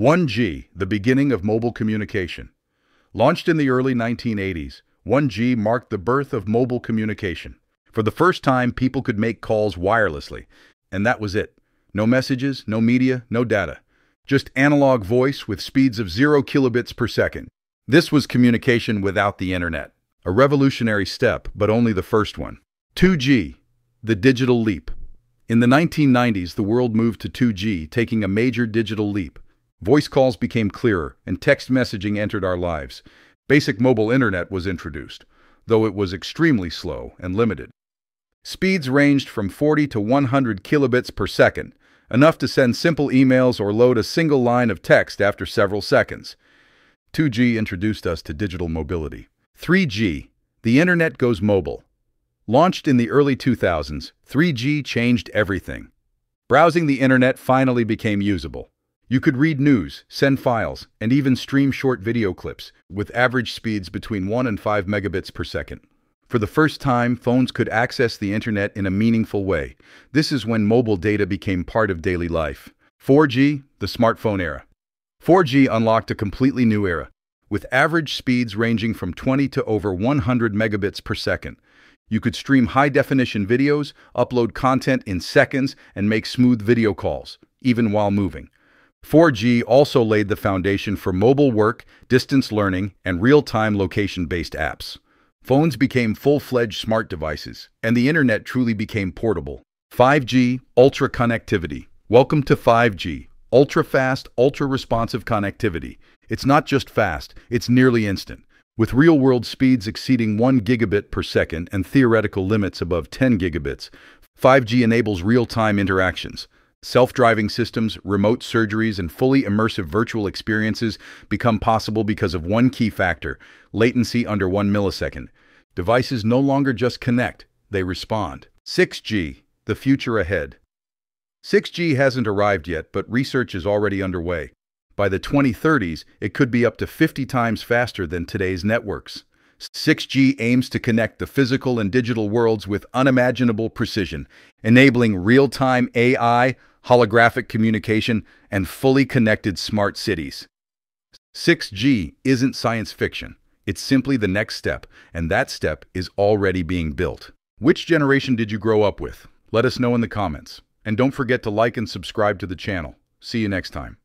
1G, the beginning of mobile communication. Launched in the early 1980s, 1G marked the birth of mobile communication. For the first time, people could make calls wirelessly, and that was it. No messages, no media, no data. Just analog voice with speeds of 0 kilobits per second. This was communication without the internet. A revolutionary step, but only the first one. 2G, the digital leap. In the 1990s, the world moved to 2G, taking a major digital leap. Voice calls became clearer, and text messaging entered our lives. Basic mobile internet was introduced, though it was extremely slow and limited. Speeds ranged from 40 to 100 kilobits per second, enough to send simple emails or load a single line of text after several seconds. 2G introduced us to digital mobility. 3G, the internet goes mobile. Launched in the early 2000s, 3G changed everything. Browsing the internet finally became usable. You could read news, send files, and even stream short video clips, with average speeds between 1 and 5 megabits per second. For the first time, phones could access the internet in a meaningful way. This is when mobile data became part of daily life. 4G, the smartphone era. 4G unlocked a completely new era, with average speeds ranging from 20 to over 100 megabits per second. You could stream high-definition videos, upload content in seconds, and make smooth video calls, even while moving. 4G also laid the foundation for mobile work, distance learning, and real-time location-based apps. Phones became full-fledged smart devices, and the internet truly became portable. 5G, ultra connectivity. Welcome to 5G, ultra-fast, ultra-responsive connectivity. It's not just fast, it's nearly instant. With real-world speeds exceeding 1 gigabit per second and theoretical limits above 10 gigabits, 5G enables real-time interactions. Self-driving systems, remote surgeries, and fully immersive virtual experiences become possible because of one key factor, latency under one millisecond. Devices no longer just connect, they respond. 6G, the future ahead. 6G hasn't arrived yet, but research is already underway. By the 2030s, it could be up to 50 times faster than today's networks. 6G aims to connect the physical and digital worlds with unimaginable precision, enabling real-time AI, holographic communication, and fully connected smart cities. 6G isn't science fiction. It's simply the next step, and that step is already being built. Which generation did you grow up with? Let us know in the comments. And don't forget to like and subscribe to the channel. See you next time.